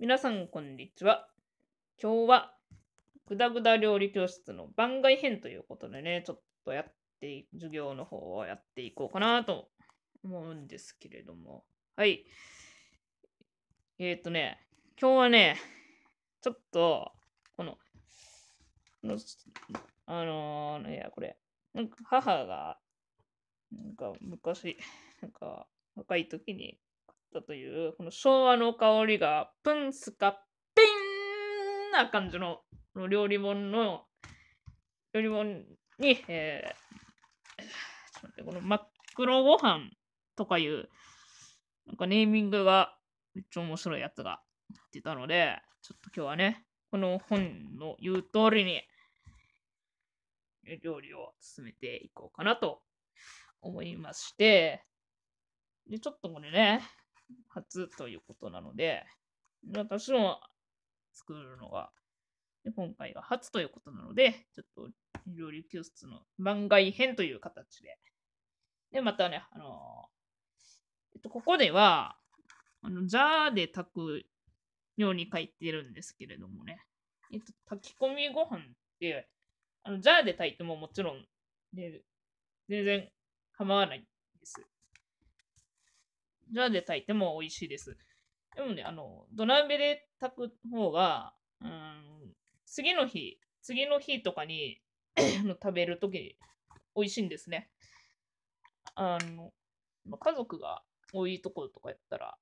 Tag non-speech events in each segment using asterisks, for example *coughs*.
皆さん、こんにちは。今日は、ぐだぐだ料理教室の番外編ということでね、ちょっとやって、授業の方をやっていこうかなと思うんですけれども。はい。えっ、ー、とね、今日はね、ちょっと、この、あのー、いや、これ、なんか母が、なんか昔、なんか若い時にったという、この昭和の香りが、プンスカピンな感じの料理本の、料理本に、えー、この真っ黒ご飯とかいう、なんかネーミングがめっちゃ面白いやつが出たので、ちょっと今日はね、この本の言う通りに、料理を進めていこうかなと思いまして、で、ちょっとこれね、初ということなので、私も作るのが、で今回が初ということなので、ちょっと料理教室の番外編という形で。で、またね、あのえっと、ここでは、あの、ジャーで炊くように書いてるんですけれどもね、えっと、炊き込みご飯って、あの、ジャーで炊いてももちろん、で、全然構わない。ジャーで炊いても美味しいです。でもね、あの、土鍋で炊く方が、うん、次の日、次の日とかに *coughs* 食べるとき美味しいんですね。あの、家族が多いところとかやったら、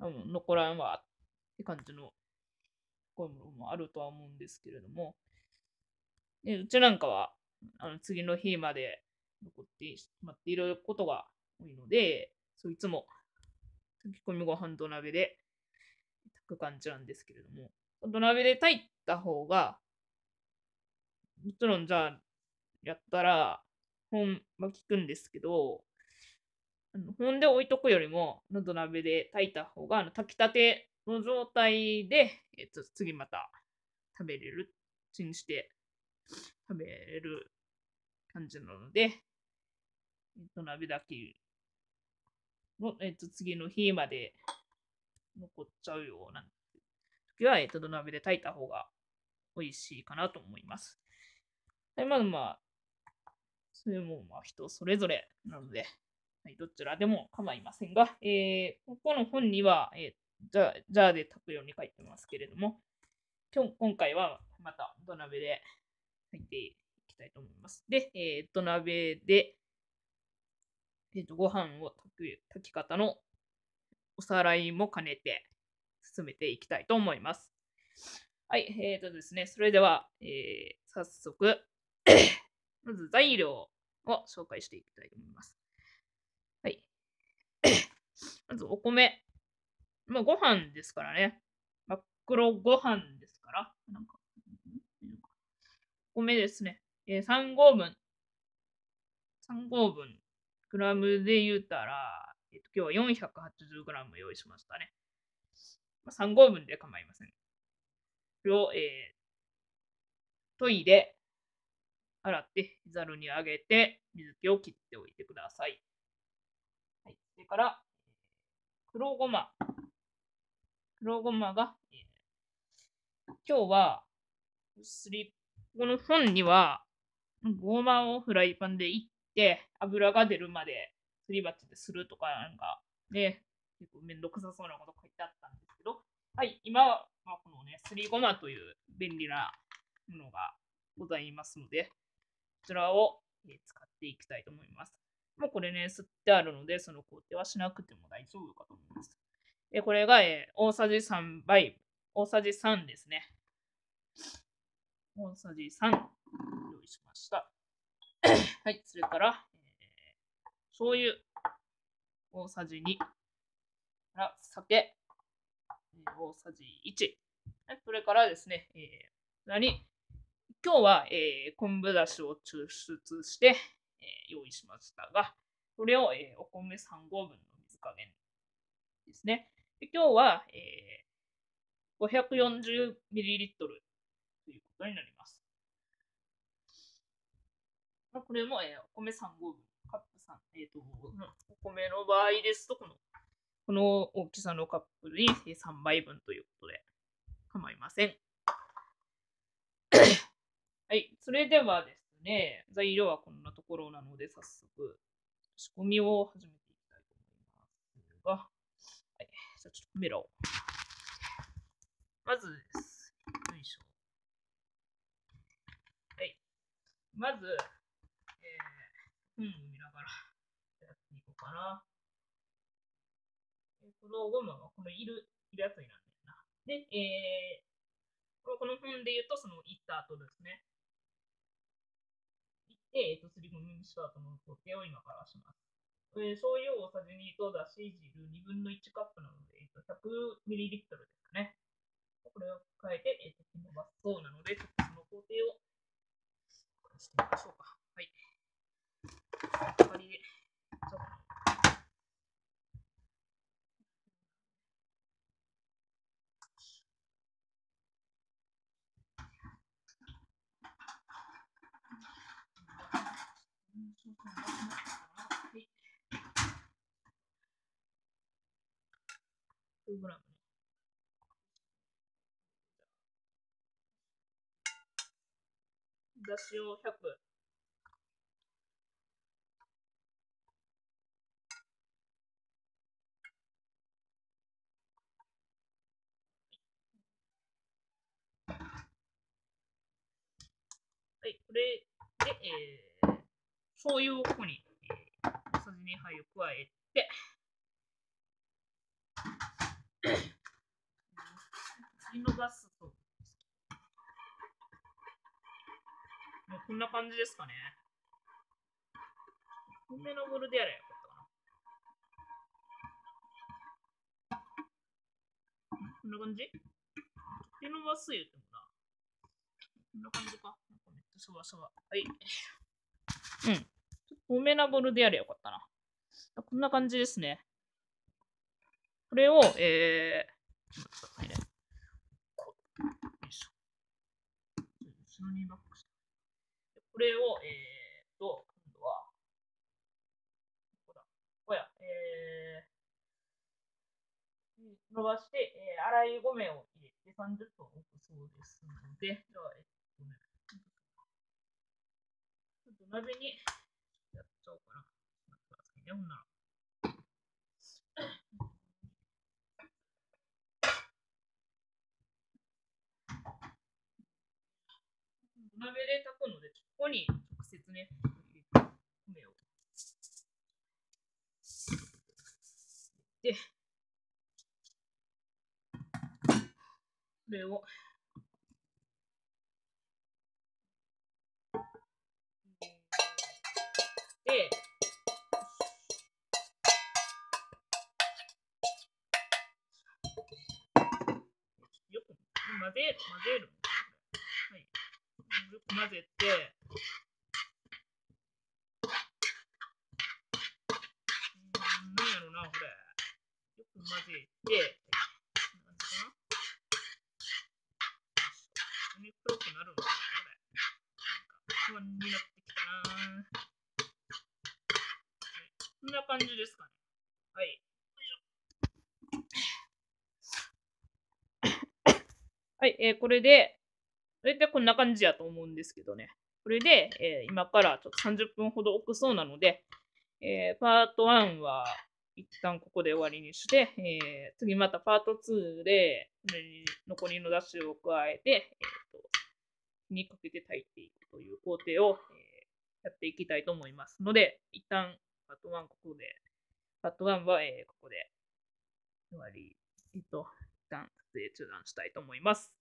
う、残らんわって感じのこういうものもあるとは思うんですけれども、でうちなんかはあの次の日まで残ってしまっていることが多いので、そういつも。炊き込みご飯土鍋で炊く感じなんですけれども、土鍋で炊いた方が、もちろんじゃあやったら本は効くんですけど、あの保温で置いとくよりも、土鍋で炊いた方が、あの炊きたての状態で、えっと、次また食べれる、チンして食べれる感じなので、えっと、鍋だけの、えっと、次の日まで残っちゃうような時は、えっと、土鍋で炊いた方が美味しいかなと思います。はい、まあまあ、それもまあ人それぞれなので、はい、どちらでも構いませんが、えー、ここの本には、えー、じゃじゃあで炊くように書いてますけれども、今日今回はまた土鍋で炊いていきたいと思います。で、えー、土鍋で、えーと、ご飯を炊く炊き方のおさらいも兼ねて進めていきたいと思います。はい、えーとですね、それでは、えー、早速 *coughs* まず材料を紹介していきたいと思います。はい *coughs* まずお米。まあ、ご飯ですからね。真っ黒ご飯ですから。なんか、お米ですね。えー、3合分。3合分。グラムで言うたら、えっ、と、今日は480グラム用意しましたね。まあ、3合分で構いません。これを、えー、研いで、洗って、ざるにあげて、水気を切っておいてください。はい。それから、黒ごま。黒ごまが、えー、今日は、すり、この本には、ごまをフライパンでいって、油が出るまですり鉢でするとかなんか、ね、結構めんどくさそうなこと書いてあったんですけど、はい、今は、このね、すりごまという便利なものがございますので、こちらを使っていきたいと思います。もうこれね、吸ってあるので、その工程はしなくても大丈夫かと思います。で、これが、えー、大さじ3倍、大さじ3ですね。大さじ3用意しました。はい、それから、えー、醤油大さじ2から酒大さじ1。それからですね、えー、何？今日は、えー、昆布だしを抽出して、えー、用意しましたが、これを、えー、お米3合分の水加減ですね。で今日は、えー、540ml ということになります。まあ、これも、えー、お米3合分、カップ3、えっ、ー、と、お米の場合ですと、この、この大きさのカップに3杯分ということで、構いません。*coughs* はい。それではですね、材料はこんなところなので、早速、仕込みを始めていきたいと思いますが、はい。じゃあちょっとカメラを。まずです。よいしょ。はい。まず、えー、本を見ながらやっていこうかな。このゴムはこのいる、いるやつになるんだよな。で、えー、この本で言うと、その行った後ですね。行って、えっ、と、すり込みにした後の工程を今からします。えー、醤油大さじ2とだし汁2分の1カップなので、えー、と 100ml ですかね。これを加えて、えー、と伸ばすそうなので、ちょっとその工程をしてみましょうか。はい。明かりで、ちょっとグラムね。だしを100。はい、これで、えー、醤油をここに、えー、小さじ2杯を加えて、見逃すと。もうこんな感じですかね。梅のボールでやれよかったかな。こんな感じ？手伸ばす言ってもな。こんな感じか。めっちゃそばそば。はい。うん。多めなボールでやれよかったな。こんな感じですね。これを、えー、ちょっと待ってくださいね。こよいしょ。後ろにバックして。これを、えーと、今度は、ここだ。ここや、えー、伸ばして、えー、洗い米を入れて30分置くそうですので、じゃあ、えっとね、ちょっと鍋にやっちゃおうかな。待ってくださいね、ほんなら。鍋で炊くので、ここに直接ね、米を。で、これを、で、よく混ぜる、混ぜる。よく混ぜて、うん、なんやろな、これ。よく混ぜて、なんかな米黒くなるの、これ。なんか不安になってきたな。こんな感じですかね。はい。はい、えー、これで、大体こんな感じやと思うんですけどね。これで、えー、今からちょっと30分ほど置くそうなので、えー、パート1は一旦ここで終わりにして、えー、次またパート2で、残りのダッシュを加えて、えーと、火にかけて炊いていくという工程を、え、やっていきたいと思いますので、一旦パート1ここで、パート1は、え、ここで終わり、えっ、ー、と、一旦撮影中断したいと思います。